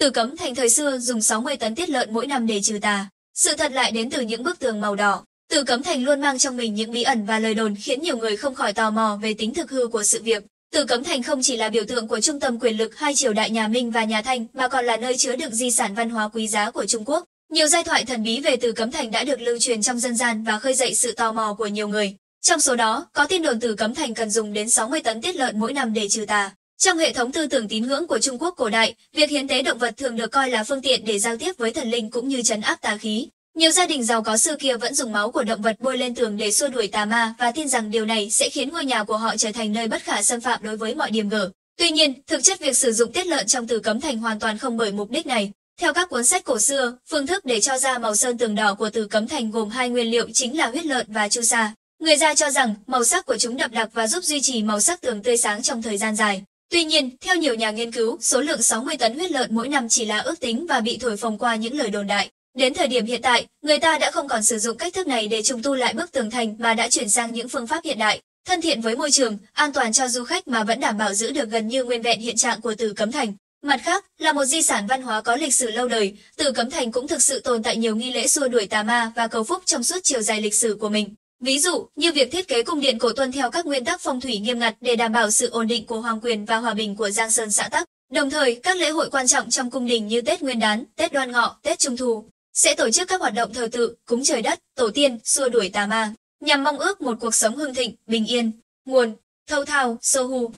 Từ Cấm Thành thời xưa dùng 60 tấn tiết lợn mỗi năm để trừ tà. Sự thật lại đến từ những bức tường màu đỏ. Từ Cấm Thành luôn mang trong mình những bí ẩn và lời đồn khiến nhiều người không khỏi tò mò về tính thực hư của sự việc. Từ Cấm Thành không chỉ là biểu tượng của trung tâm quyền lực hai triều đại nhà Minh và nhà Thanh mà còn là nơi chứa đựng di sản văn hóa quý giá của Trung Quốc. Nhiều giai thoại thần bí về Từ Cấm Thành đã được lưu truyền trong dân gian và khơi dậy sự tò mò của nhiều người. Trong số đó, có tin đồn Từ Cấm Thành cần dùng đến 60 tấn tiết lợn mỗi năm để trừ tà. Trong hệ thống tư tưởng tín ngưỡng của Trung Quốc cổ đại, việc hiến tế động vật thường được coi là phương tiện để giao tiếp với thần linh cũng như trấn áp tà khí. Nhiều gia đình giàu có xưa kia vẫn dùng máu của động vật bôi lên tường để xua đuổi tà ma và tin rằng điều này sẽ khiến ngôi nhà của họ trở thành nơi bất khả xâm phạm đối với mọi điểm gở. Tuy nhiên, thực chất việc sử dụng tiết lợn trong từ cấm thành hoàn toàn không bởi mục đích này. Theo các cuốn sách cổ xưa, phương thức để cho ra màu sơn tường đỏ của từ cấm thành gồm hai nguyên liệu chính là huyết lợn và chu sa. Người ta cho rằng màu sắc của chúng đậm đặc và giúp duy trì màu sắc tường tươi sáng trong thời gian dài. Tuy nhiên, theo nhiều nhà nghiên cứu, số lượng 60 tấn huyết lợn mỗi năm chỉ là ước tính và bị thổi phồng qua những lời đồn đại. Đến thời điểm hiện tại, người ta đã không còn sử dụng cách thức này để trùng tu lại bức tường thành mà đã chuyển sang những phương pháp hiện đại, thân thiện với môi trường, an toàn cho du khách mà vẫn đảm bảo giữ được gần như nguyên vẹn hiện trạng của Tử Cấm Thành. Mặt khác, là một di sản văn hóa có lịch sử lâu đời, Tử Cấm Thành cũng thực sự tồn tại nhiều nghi lễ xua đuổi tà ma và cầu phúc trong suốt chiều dài lịch sử của mình. Ví dụ, như việc thiết kế cung điện cổ tuân theo các nguyên tắc phong thủy nghiêm ngặt để đảm bảo sự ổn định của hoàng quyền và hòa bình của Giang Sơn xã Tắc. Đồng thời, các lễ hội quan trọng trong cung đình như Tết Nguyên đán, Tết Đoan Ngọ, Tết Trung thu sẽ tổ chức các hoạt động thờ tự, cúng trời đất, tổ tiên, xua đuổi tà ma, nhằm mong ước một cuộc sống hưng thịnh, bình yên. Nguồn: Thâu Thao, Sohu